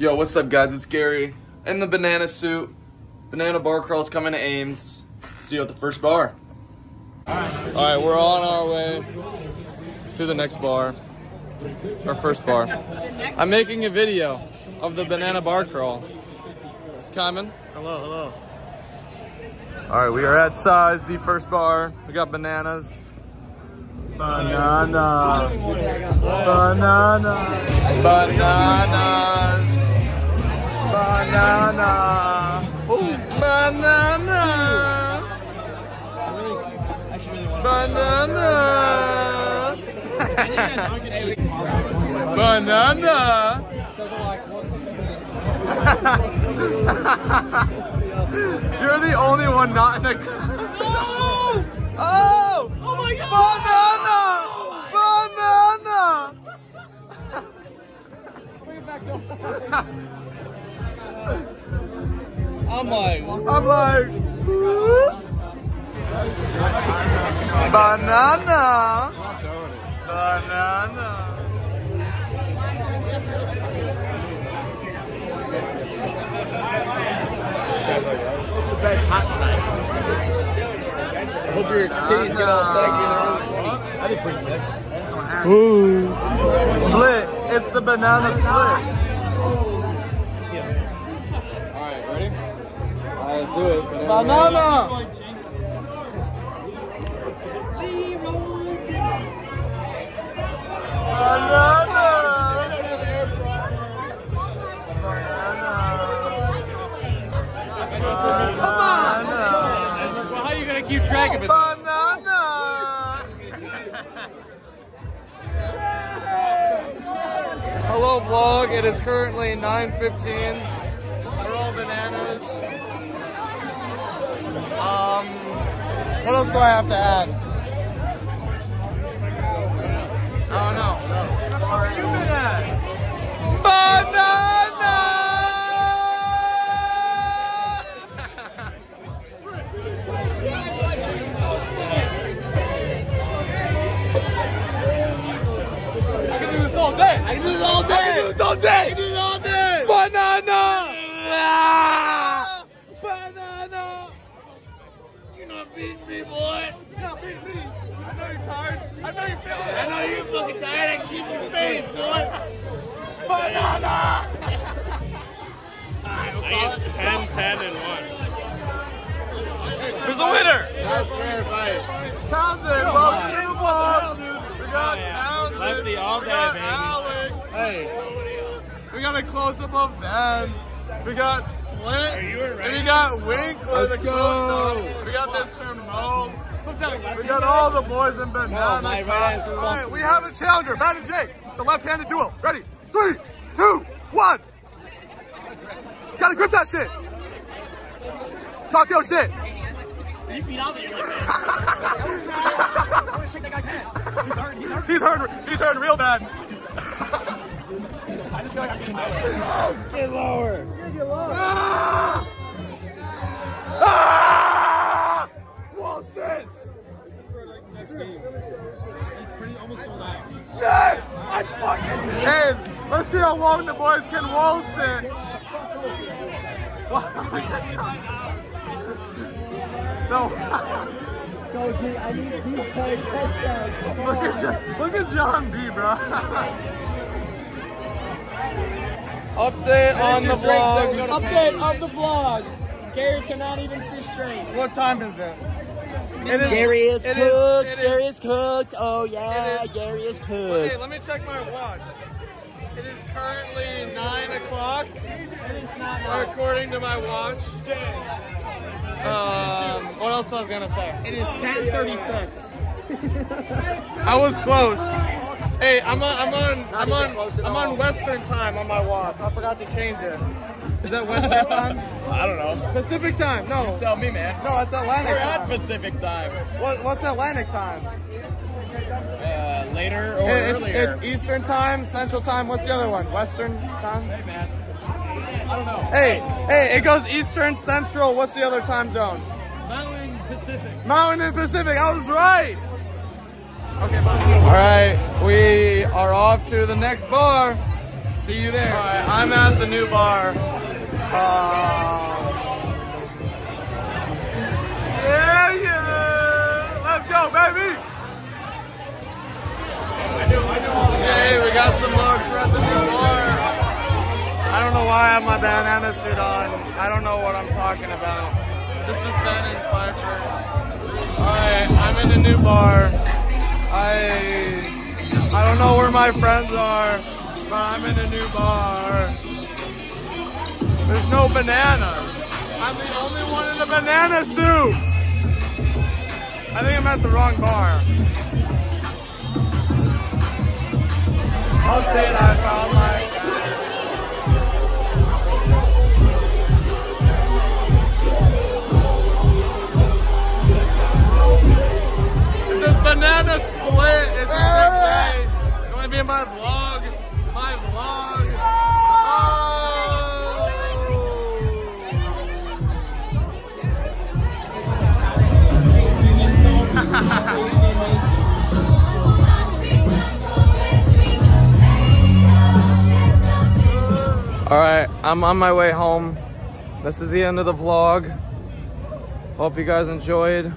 Yo, what's up, guys? It's Gary in the banana suit. Banana bar crawl's coming to Ames. See you at the first bar. All right, we're on our way to the next bar. Our first bar. I'm making a video of the banana bar crawl. This is Kyman. Hello, hello. All right, we are at Sips, the first bar. We got bananas. Banana. Banana. Bananas. Banana. Ooh, banana. Banana. Banana. You're the only one not in the costume. Oh! Oh Oh my god! Banana! I'm like, I'm like, banana, banana. that's hot tonight. I hope your titties get all saggy in the early 20s. That'd be pretty sick. Ooh. Split. It's the banana split. Let's do it. Banana! Banana. Well, how are you gonna keep track of it? Banana! Hello vlog, it is currently 9.15. We're all bananas. Um, what else do I have to add? I don't know. Where you been at? Banana! I can do this all day. I can do this all day. I can do this all day. I can do this all day. Banana! Banana. You're not beating me, boy. You're not beating me. I know you're tired. I know you're feeling it. I know you're fucking tired. I can see your face, boy. Banana. I guess 10, 10, and 1. Who's the winner? That's fair fight. Townsend, welcome to the vlog. We got oh, Townsend. Lefty all we got baby. Alex. Hey. We got a close up of Ben. We got Split. Are you And we got Winkler. Let's the go. We got Mr. Mo. We got all the boys in banana. My. All right, we have a challenger, Matt and Jake. The left-handed duel. Ready? Three, two, one. Gotta grip that shit. Talk your shit. You beat out there. He's hurt. He's hurt real bad. Get lower. Get lower. Ah! Ah! Wall sits. Yes! I fucking Hey, let's see how long the boys can wall sit. no. Look at John, look at John B, bro. Update on the vlog. Update of the vlog. Gary cannot even see straight. What time is it? It is, Gary is it cooked. it Gary is cooked. Oh yeah, It is- Gary is cooked. Okay, let me check my watch. It is currently 9 o'clock, It is not now. according to my watch. Um, what else was I gonna say? It is 10:36. I was close. Hey, I'm on, I'm on, I'm on, I'm on Western time on my watch. I forgot to change it. Is that Western time? I don't know. Pacific time? No. Tell me, man. No, it's Atlantic We're at. Pacific time. What, what's Atlantic time? Uh, later or It's, earlier. it's Eastern time, Central time. What's the other one? Western time? Hey, man. I don't know. Hey, hey, it goes Eastern, Central. What's the other time zone? Mountain Pacific. Mountain and Pacific. I was right. Okay, bye. All right, we are off to the next bar. See you there. Alright, I'm at the new bar. Uh, yeah, yeah. Let's go, baby. Hey, we got some looks. We're at the new bar. I don't know why I have my bandana suit on. I don't know what I'm talking about. This is Ben and Pfeiffer. Alright, I'm in a new bar. I I don't know where my friends are, but I'm in a new bar. There's no bananas. I'm the only one in the banana soup. I think I'm at the wrong bar. Update, I found my in my vlog? My vlog. Oh. All right, I'm on my way home. This is the end of the vlog. Hope you guys enjoyed.